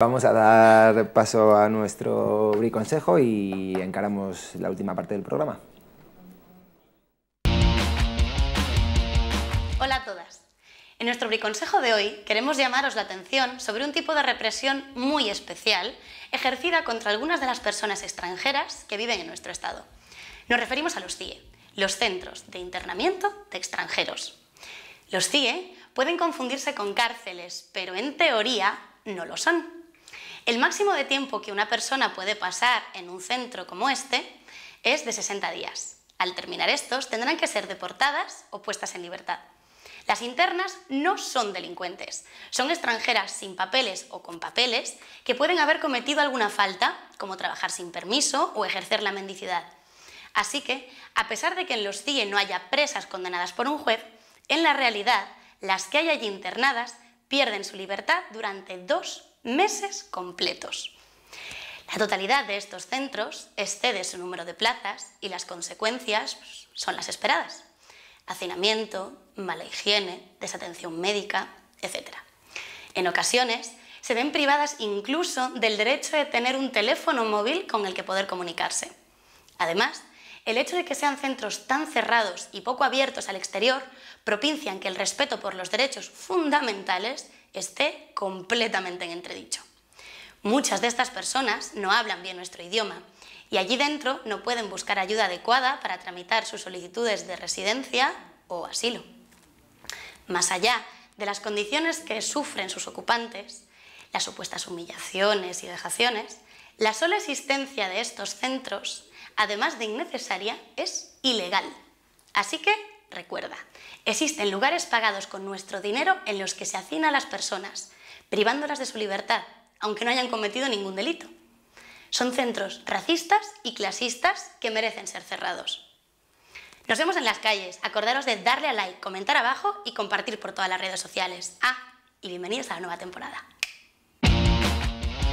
Vamos a dar paso a nuestro briconsejo y encaramos la última parte del programa. Hola a todas. En nuestro briconsejo de hoy queremos llamaros la atención sobre un tipo de represión muy especial ejercida contra algunas de las personas extranjeras que viven en nuestro estado. Nos referimos a los CIE, los Centros de Internamiento de Extranjeros. Los CIE pueden confundirse con cárceles, pero en teoría no lo son. El máximo de tiempo que una persona puede pasar en un centro como este es de 60 días. Al terminar estos, tendrán que ser deportadas o puestas en libertad. Las internas no son delincuentes, son extranjeras sin papeles o con papeles que pueden haber cometido alguna falta, como trabajar sin permiso o ejercer la mendicidad. Así que, a pesar de que en los CIE no haya presas condenadas por un juez, en la realidad, las que hay allí internadas pierden su libertad durante dos meses completos. La totalidad de estos centros excede su número de plazas y las consecuencias pues, son las esperadas. Hacinamiento, mala higiene, desatención médica, etc. En ocasiones se ven privadas incluso del derecho de tener un teléfono móvil con el que poder comunicarse. Además, el hecho de que sean centros tan cerrados y poco abiertos al exterior propician que el respeto por los derechos fundamentales esté completamente en entredicho. Muchas de estas personas no hablan bien nuestro idioma y allí dentro no pueden buscar ayuda adecuada para tramitar sus solicitudes de residencia o asilo. Más allá de las condiciones que sufren sus ocupantes, las supuestas humillaciones y vejaciones, la sola existencia de estos centros, además de innecesaria, es ilegal. Así que recuerda, existen lugares pagados con nuestro dinero en los que se hacina a las personas, privándolas de su libertad, aunque no hayan cometido ningún delito. Son centros racistas y clasistas que merecen ser cerrados. Nos vemos en las calles. Acordaros de darle a like, comentar abajo y compartir por todas las redes sociales. Ah, y bienvenidos a la nueva temporada.